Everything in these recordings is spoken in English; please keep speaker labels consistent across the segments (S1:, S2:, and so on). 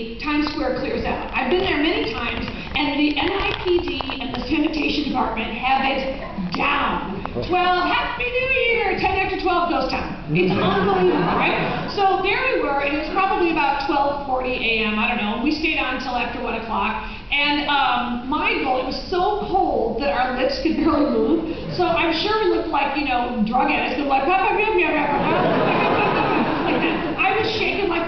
S1: Times Square clears out. I've been there many times, and the NYPD and the sanitation department have it down. 12, Happy New Year! 10 after 12 goes down. It's unbelievable, right? So there we were, and it was probably about 12.40 a.m., I don't know. We stayed on until after 1 o'clock, and um, my goal, it was so cold that our lips could barely move, so I'm sure we looked like, you know, drug addicts, I was shaking like,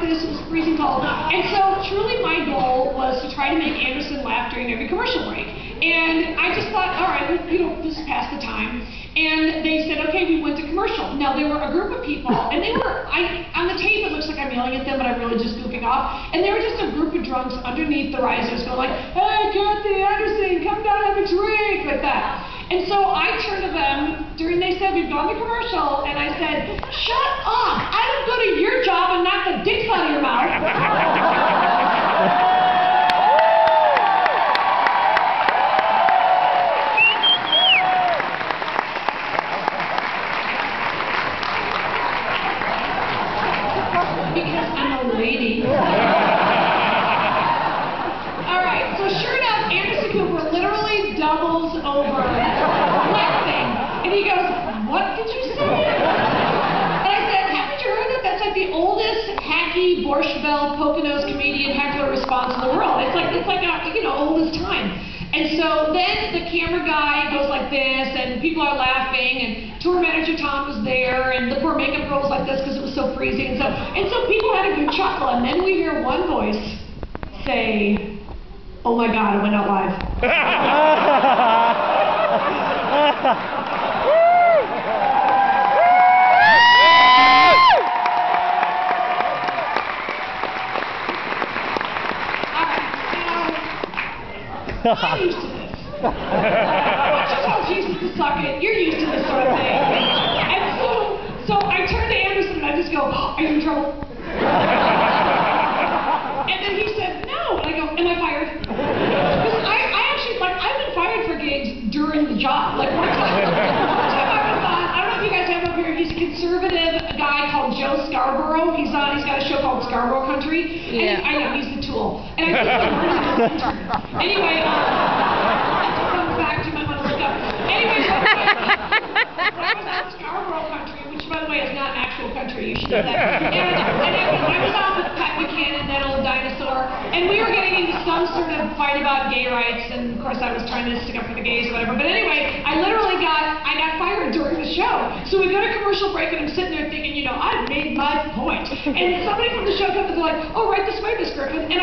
S1: cold. And so truly my goal was to try to make Anderson laugh during every commercial break. And I just thought, all right, you know, just pass the time. And they said, okay, we went to commercial. Now there were a group of people, and they were, I on the tape it looks like I'm yelling at them, but I'm really just goofing off. And they were just a group of drunks underneath the risers going like, hey, Kathy Anderson, come down and have a drink, like that. And so I turned to them during they said we've gone to commercial, and I said, shut up! I don't go to your job and knock the dicks out of your mouth. because I'm a lady. All right, so sure enough, Anderson Cooper literally doubles over laughing. And he goes, what did you say? And I said, haven't you heard that? That's like the oldest hacky Borscht Belt Poconos comedian heckler response in the world. It's like, it's like, a, you know, oldest time. And so then the camera guy goes like this, and people are laughing, and tour manager Tom was there, and the poor makeup girl was like this because it was so freezing. And so, and so people had a good chuckle, and then we hear one voice say, oh my god, it went out live. I'm used to this. You tell Jesus to it, you're used to this sort of thing. And so, so I turn to Anderson and I just go, are you in trouble? and then he said, no. And I go, am I fired? Because I, I actually, like, I've been fired for gigs during the job. Like, one time, one time I was on, I don't know if you guys have up here, he's a conservative guy called Joe Scarborough. He's on, he's got a show called Scarborough Country. And
S2: Yeah.
S1: he, I know, he's the tool. And I think Anyway, um, fact you might want to look up. Anyway, when I was on Scarborough Country, which by the way is not an actual country, you should know that. And, and I, was, I was on and we were getting into some sort of fight about gay rights, and of course I was trying to stick up for the gays or whatever. But anyway, I literally got, I got fired during the show. So we go to commercial break, and I'm sitting there thinking, you know, I've made my point. And somebody from the show comes and they're like, oh, right this way, Miss Griffin. And I